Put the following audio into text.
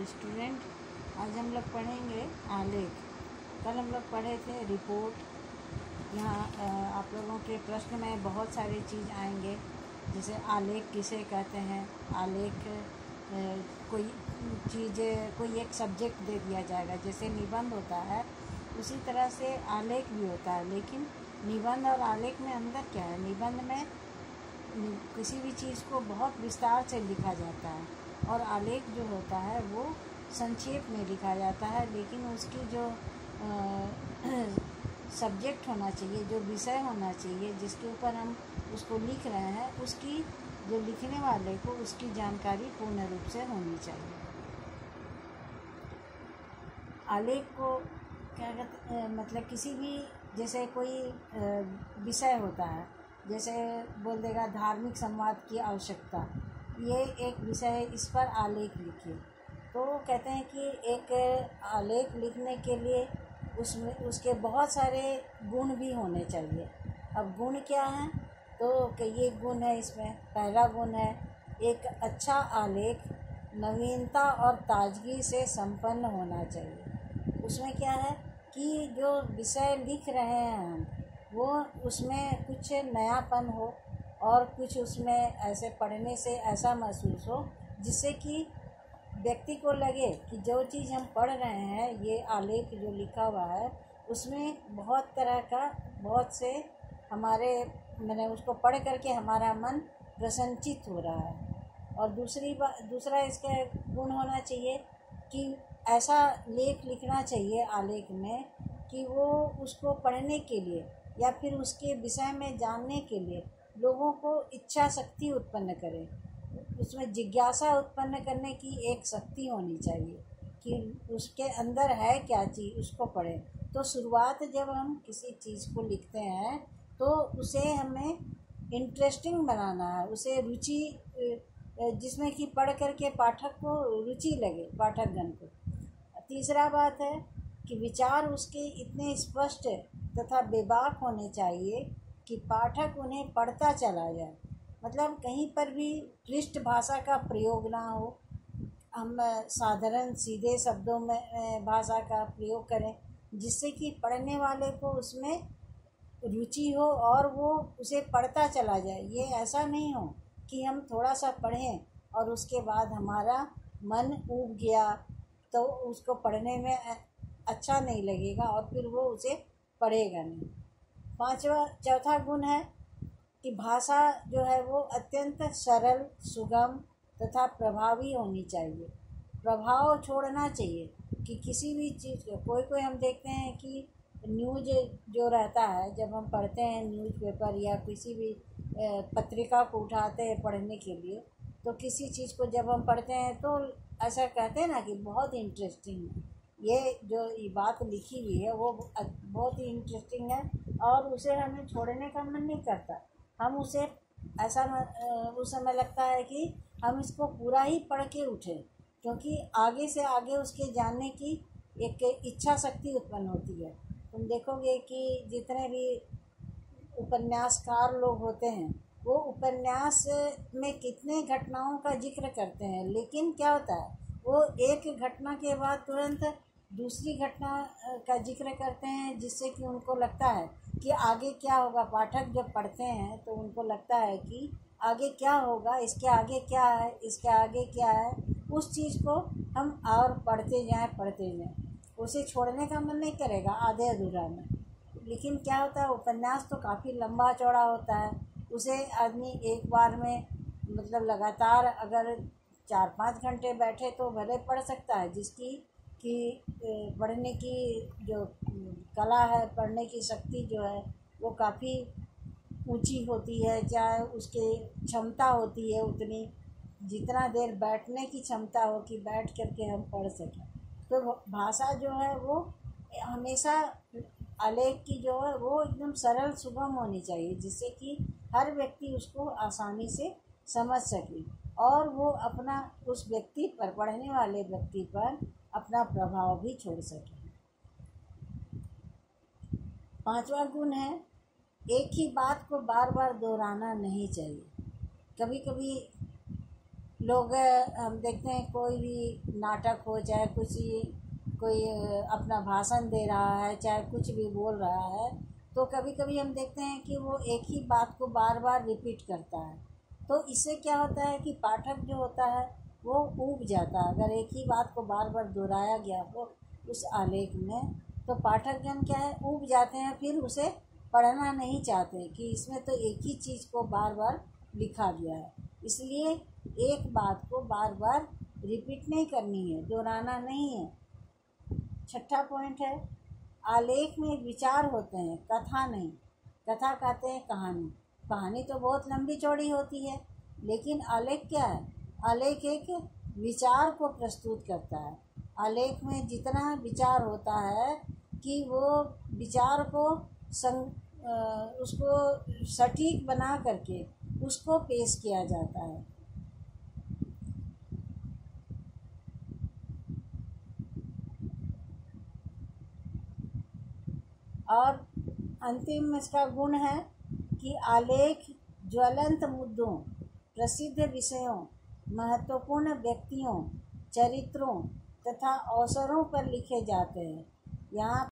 Student आज हम लोग पढ़ेंगे आलेख। कल हम लोग पढ़े थे रिपोर्ट। यहाँ आप लोगों के प्रश्न में बहुत सारी चीज़ आएँगे। जैसे आलेख किसे कहते हैं? आलेख कोई चीज़, कोई एक सब्जेक्ट दे दिया जाएगा। जैसे निबंध होता है, उसी तरह से आलेख भी होता है। लेकिन निबंध और आलेख में अंदर क्या है? निबंध में किसी भी चीज़ को बहुत विस्तार से लिखा जाता है। और आलेख जो होता है वो संक्षेप में लिखा जाता है, लेकिन उसकी जो सब्जेक्ट होना चाहिए, जो विषय होना चाहिए, जिसके ऊपर हम उसको लिख रहे हैं, उसकी, जो लिखने वाले को उसकी जानकारी पूर्ण रूप से होनी चाहिए। आलेख को क्या कहते मतलब किसी भी, जैसे कोई विषय होता है, जैसे बोल देगा धार्मिक संवाद की आवश्यकता ये एक विषय है, इस पर आलेख लिखिए। तो कहते हैं कि एक आलेख लिखने के लिए उसमें, उसके बहुत सारे गुण भी होने चाहिए। अब गुण क्या हैं? तो ये गुण है इसमें। पहला गुण है, एक अच्छा आलेख नवीनता और ताजगी से संपन्न होना चाहिए। उसमें क्या है कि जो विषय लिख रहे हैं हम, वो उसमें कुछ नयापन हो और कुछ उसमें ऐसे पढ़ने से ऐसा महसूस हो, जिससे कि व्यक्ति को लगे कि जो चीज़ हम पढ़ रहे हैं, ये आलेख जो लिखा हुआ है, उसमें बहुत तरह का, बहुत से हमारे, मैंने उसको पढ़ करके हमारा मन प्रसन्नचित हो रहा है। और दूसरी बात दूसरा इसका गुण होना चाहिए कि ऐसा लेख लिखना चाहिए आलेख में कि वो उसको पढ़ने के लिए या फिर उसके विषय में जानने के लिए लोगों को इच्छा शक्ति उत्पन्न करे। उसमें जिज्ञासा उत्पन्न करने की एक शक्ति होनी चाहिए कि उसके अंदर है क्या चीज़, उसको पढ़ें। तो शुरुआत जब हम किसी चीज़ को लिखते हैं तो उसे हमें इंटरेस्टिंग बनाना है। उसे रुचि जिसमें कि पढ़ करके पाठक को रुचि लगे, पाठकगण को। तीसरा बात है कि विचार उसके इतने स्पष्ट तथा बेबाक होने चाहिए कि पाठक उन्हें पढ़ता चला जाए। मतलब कहीं पर भी क्लिष्ट भाषा का प्रयोग ना हो, हम साधारण सीधे शब्दों में भाषा का प्रयोग करें, जिससे कि पढ़ने वाले को उसमें रुचि हो और वो उसे पढ़ता चला जाए। ये ऐसा नहीं हो कि हम थोड़ा सा पढ़ें और उसके बाद हमारा मन ऊब गया तो उसको पढ़ने में अच्छा नहीं लगेगा और फिर वो उसे पढ़ेगा नहीं। पांचवा, चौथा गुण है कि भाषा जो है वो अत्यंत सरल, सुगम तथा प्रभावी होनी चाहिए। प्रभाव छोड़ना चाहिए कि किसी भी चीज़ को। कोई कोई हम देखते हैं कि न्यूज़ जो रहता है, जब हम पढ़ते हैं न्यूज़पेपर या किसी भी पत्रिका को उठाते हैं पढ़ने के लिए तो किसी चीज़ को जब हम पढ़ते हैं तो ऐसा कहते हैं ना कि बहुत इंटरेस्टिंग है। ये जो ये बात लिखी हुई है, वो बहुत ही इंटरेस्टिंग है। और उसे हमें छोड़ने का मन नहीं करता। हम उसे, ऐसा उस समय लगता है कि हम इसको पूरा ही पढ़ के उठें, क्योंकि आगे से आगे उसके जानने की एक इच्छा शक्ति उत्पन्न होती है। तुम देखोगे कि जितने भी उपन्यासकार लोग होते हैं, वो उपन्यास में कितने घटनाओं का ज़िक्र करते हैं, लेकिन क्या होता है, वो एक घटना के बाद तुरंत दूसरी घटना का ज़िक्र करते हैं जिससे कि उनको लगता है कि आगे क्या होगा। पाठक जब पढ़ते हैं तो उनको लगता है कि आगे क्या होगा, इसके आगे क्या है, इसके आगे क्या है, उस चीज़ को हम और पढ़ते जाएँ पढ़ते जाएँ। उसे छोड़ने का मन नहीं करेगा, आधे अधूरा में। लेकिन क्या होता है, उपन्यास तो काफ़ी लंबा चौड़ा होता है। उसे आदमी एक बार में मतलब लगातार अगर चार पाँच घंटे बैठे तो भले पढ़ सकता है, जिसकी कि पढ़ने की जो, कला है पढ़ने की शक्ति जो है, वो काफ़ी ऊँची होती है, चाहे उसके क्षमता होती है उतनी। जितना देर बैठने की क्षमता हो कि बैठ करके हम पढ़ सकें। तो भाषा जो है, वो हमेशा आलेख की जो है, वो एकदम सरल सुगम होनी चाहिए, जिससे कि हर व्यक्ति उसको आसानी से समझ सके। और वो अपना उस व्यक्ति पर, पढ़ने वाले व्यक्ति पर अपना प्रभाव भी छोड़ सके। पांचवा गुण है, एक ही बात को बार बार दोहराना नहीं चाहिए। कभी कभी लोग, हम देखते हैं, कोई भी नाटक हो, चाहे कुछ ही, कोई अपना भाषण दे रहा है, चाहे कुछ भी बोल रहा है तो कभी कभी हम देखते हैं कि वो एक ही बात को बार बार रिपीट करता है। तो इससे क्या होता है कि पाठक जो होता है वो ऊब जाता अगर एक ही बात को बार बार दोहराया गया हो उस आलेख में तो पाठक जन क्या है, ऊब जाते हैं, फिर उसे पढ़ना नहीं चाहते कि इसमें तो एक ही चीज़ को बार बार लिखा गया है। इसलिए एक बात को बार बार रिपीट नहीं करनी है, दोहराना नहीं है। छठा पॉइंट है, आलेख में विचार होते हैं, कथा नहीं। कथा कहते हैं कहानी। कहानी तो बहुत लंबी चौड़ी होती है, लेकिन आलेख क्या है? आलेख एक विचार को प्रस्तुत करता है। आलेख में जितना विचार होता है कि वो विचार को संग उसको सटीक बना करके उसको पेश किया जाता है। और अंतिम इसका गुण है कि आलेख ज्वलंत मुद्दों, प्रसिद्ध विषयों महत्वपूर्ण व्यक्तियों चरित्रों तथा अवसरों पर लिखे जाते हैं। यहाँ